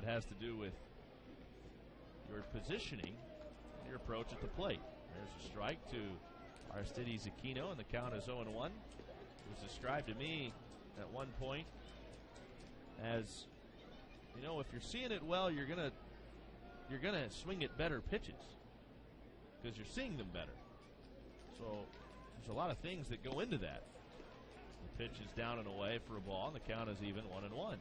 that has to do with your positioning, your approach at the plate. There's a strike to Aristides Aquino, and the count is 0 1. It was described to me at one point as, you know, if you're seeing it well, you're gonna you're gonna swing at better pitches because you're seeing them better. So there's a lot of things that go into that. The pitch is down and away for a ball, and the count is even one and one.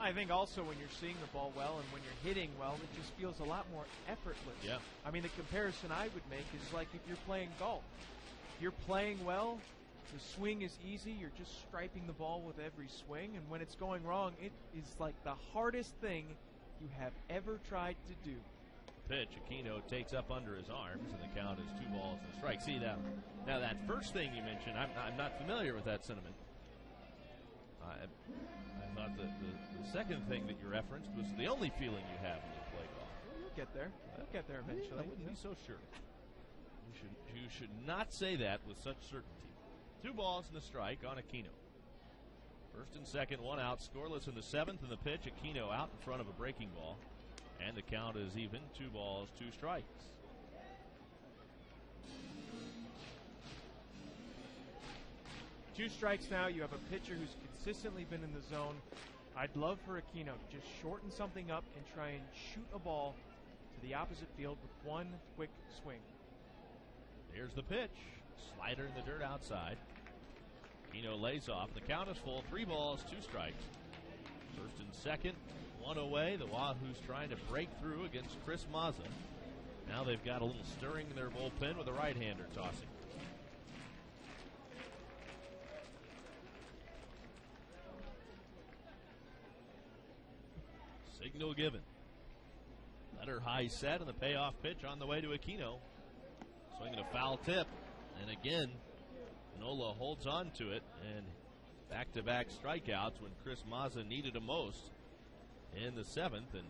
I think also when you're seeing the ball well and when you're hitting well, it just feels a lot more effortless. Yeah. I mean, the comparison I would make is like if you're playing golf. If you're playing well, the swing is easy. You're just striping the ball with every swing, and when it's going wrong, it is like the hardest thing you have ever tried to do. Pitch, Aquino takes up under his arms, and the count is two balls and a strike. See that? now that first thing you mentioned, I'm, I'm not familiar with that sentiment. I, I thought that the, the second thing that you referenced was the only feeling you have when you play golf. You'll get there. You'll get there eventually. I wouldn't be so sure. You should you should not say that with such certainty. Two balls and a strike on Aquino. First and second, one out, scoreless in the seventh, and the pitch. Aquino out in front of a breaking ball, and the count is even. Two balls, two strikes. Two strikes now. You have a pitcher who's consistently been in the zone. I'd love for Aquino to just shorten something up and try and shoot a ball to the opposite field with one quick swing. Here's the pitch. Slider in the dirt outside. Aquino lays off. The count is full. Three balls, two strikes. First and second, one away. The Wahoos trying to break through against Chris Mazza. Now they've got a little stirring in their bullpen with a right hander tossing. Signal given. Letter high set and the payoff pitch on the way to Aquino. Swinging a foul tip. And again, Nola holds on to it and back to back strikeouts when Chris Mazza needed him most in the seventh. And